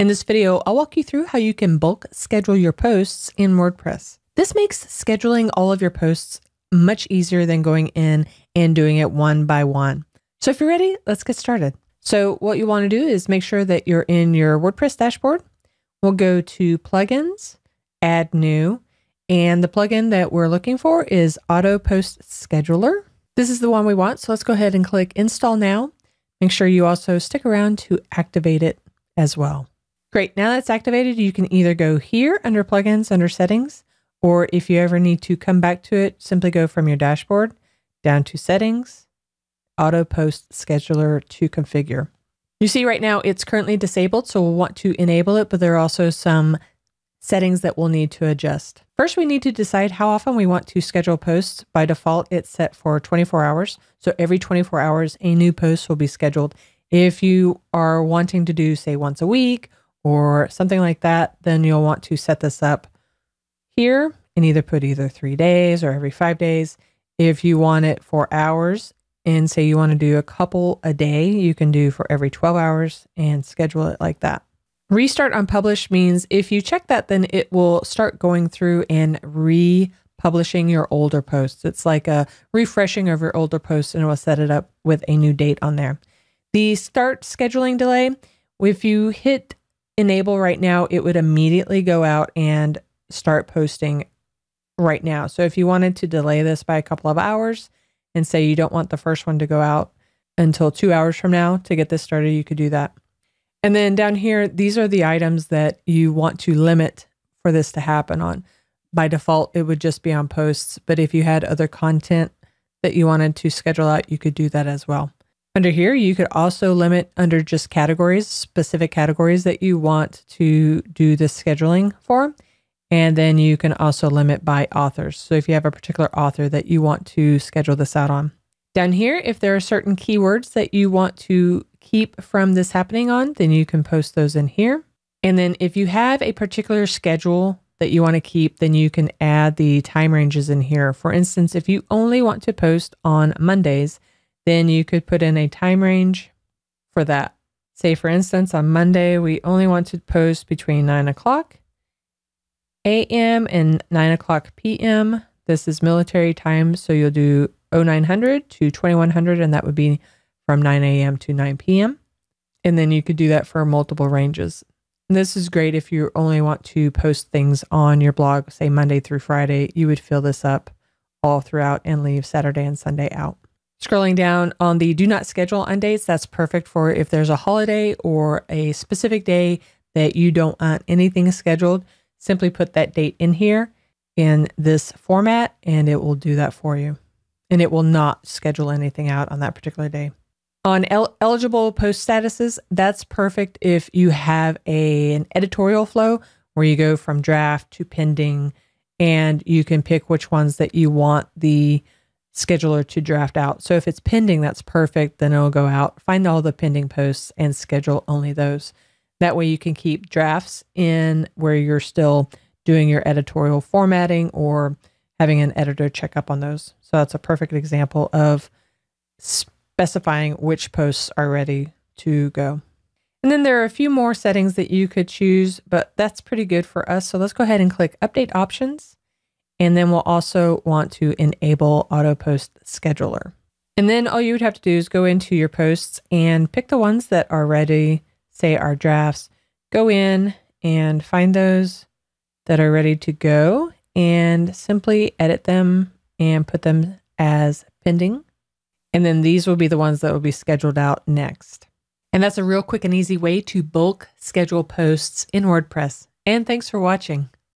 In this video, I'll walk you through how you can bulk schedule your posts in WordPress. This makes scheduling all of your posts much easier than going in and doing it one by one. So if you're ready, let's get started. So what you want to do is make sure that you're in your WordPress dashboard. We'll go to plugins, add new, and the plugin that we're looking for is Auto Post Scheduler. This is the one we want. So let's go ahead and click install now. Make sure you also stick around to activate it as well. Great. Now that's activated, you can either go here under plugins, under settings, or if you ever need to come back to it, simply go from your dashboard down to settings, auto post scheduler to configure. You see right now it's currently disabled, so we'll want to enable it, but there are also some settings that we'll need to adjust. First, we need to decide how often we want to schedule posts. By default, it's set for 24 hours. So every 24 hours, a new post will be scheduled. If you are wanting to do, say, once a week or something like that, then you'll want to set this up here and either put either three days or every five days. If you want it for hours and say you want to do a couple a day, you can do for every 12 hours and schedule it like that. Restart unpublished means if you check that, then it will start going through and republishing your older posts. It's like a refreshing of your older posts and it will set it up with a new date on there. The start scheduling delay, if you hit enable right now, it would immediately go out and start posting right now. So if you wanted to delay this by a couple of hours and say you don't want the first one to go out until two hours from now to get this started, you could do that. And then down here, these are the items that you want to limit for this to happen on. By default, it would just be on posts, but if you had other content that you wanted to schedule out, you could do that as well. Under here, you could also limit under just categories, specific categories that you want to do the scheduling for. And then you can also limit by authors. So if you have a particular author that you want to schedule this out on. Down here, if there are certain keywords that you want to keep from this happening on, then you can post those in here. And then if you have a particular schedule that you want to keep, then you can add the time ranges in here. For instance, if you only want to post on Mondays, then you could put in a time range for that. Say, for instance, on Monday, we only want to post between 9 o'clock a.m. and 9 o'clock p.m. This is military time, so you'll do 0900 to 2100, and that would be from 9 a.m. to 9 p.m. And then you could do that for multiple ranges. And this is great if you only want to post things on your blog, say Monday through Friday. You would fill this up all throughout and leave Saturday and Sunday out. Scrolling down on the do not schedule on dates, that's perfect for if there's a holiday or a specific day that you don't want anything scheduled. Simply put that date in here in this format and it will do that for you. And it will not schedule anything out on that particular day. On el eligible post statuses, that's perfect if you have a, an editorial flow where you go from draft to pending and you can pick which ones that you want the scheduler to draft out. So if it's pending, that's perfect. Then it'll go out, find all the pending posts and schedule only those. That way you can keep drafts in where you're still doing your editorial formatting or having an editor check up on those. So that's a perfect example of specifying which posts are ready to go. And then there are a few more settings that you could choose, but that's pretty good for us. So let's go ahead and click Update Options. And then we'll also want to enable auto post scheduler. And then all you would have to do is go into your posts and pick the ones that are ready, say our drafts, go in and find those that are ready to go and simply edit them and put them as pending. And then these will be the ones that will be scheduled out next. And that's a real quick and easy way to bulk schedule posts in WordPress. And thanks for watching.